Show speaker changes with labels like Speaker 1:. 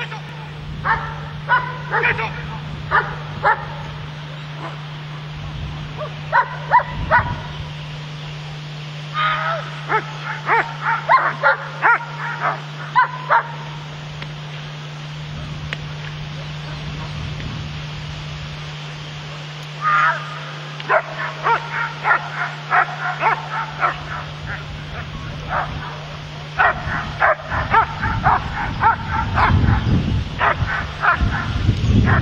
Speaker 1: Ah!